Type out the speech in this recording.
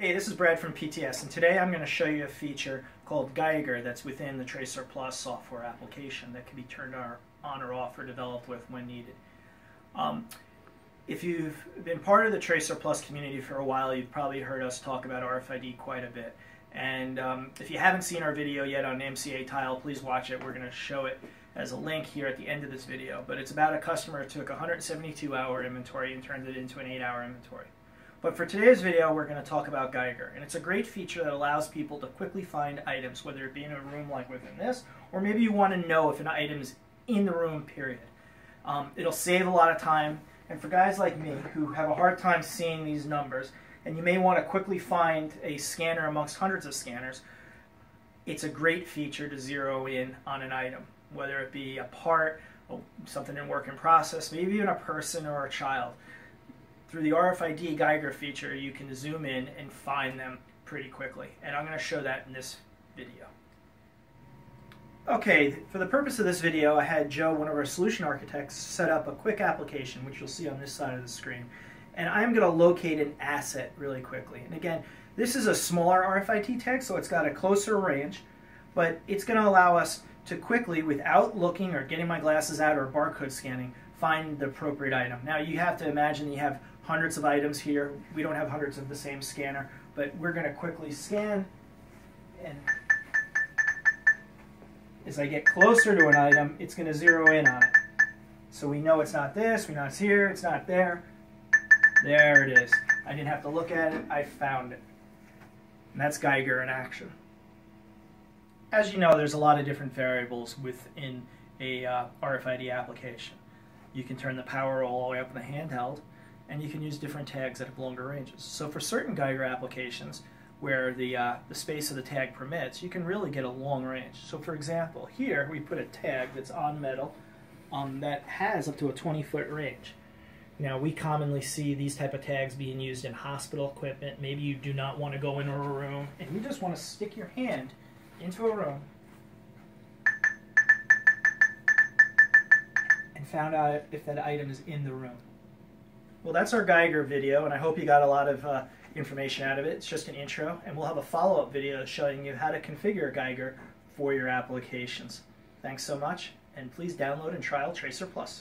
Hey, this is Brad from PTS, and today I'm going to show you a feature called Geiger that's within the TracerPlus software application that can be turned on or off or developed with when needed. Um, if you've been part of the TracerPlus community for a while, you've probably heard us talk about RFID quite a bit. And um, if you haven't seen our video yet on MCA Tile, please watch it. We're going to show it as a link here at the end of this video. But it's about a customer who took a 172 hour inventory and turned it into an 8 hour inventory. But for today's video, we're going to talk about Geiger. And it's a great feature that allows people to quickly find items, whether it be in a room like within this, or maybe you want to know if an item is in the room, period. Um, it'll save a lot of time. And for guys like me who have a hard time seeing these numbers, and you may want to quickly find a scanner amongst hundreds of scanners, it's a great feature to zero in on an item, whether it be a part, or something in work in process, maybe even a person or a child through the RFID Geiger feature, you can zoom in and find them pretty quickly. And I'm going to show that in this video. Okay, for the purpose of this video, I had Joe, one of our solution architects, set up a quick application, which you'll see on this side of the screen. And I'm going to locate an asset really quickly. And again, this is a smaller RFID tag, so it's got a closer range, but it's going to allow us to quickly, without looking or getting my glasses out or barcode scanning, find the appropriate item. Now you have to imagine you have hundreds of items here. We don't have hundreds of the same scanner, but we're going to quickly scan and as I get closer to an item, it's going to zero in on it. So we know it's not this, we know it's here, it's not there. There it is. I didn't have to look at it, I found it. And that's Geiger in action. As you know, there's a lot of different variables within a uh, RFID application. You can turn the power all the way up in the handheld, and you can use different tags that have longer ranges. So for certain Geiger applications where the, uh, the space of the tag permits, you can really get a long range. So for example, here we put a tag that's on metal um, that has up to a 20 foot range. Now we commonly see these type of tags being used in hospital equipment. Maybe you do not want to go into a room and you just want to stick your hand into a room and found out if that item is in the room. Well, that's our Geiger video, and I hope you got a lot of uh, information out of it. It's just an intro, and we'll have a follow-up video showing you how to configure Geiger for your applications. Thanks so much, and please download and trial TracerPlus.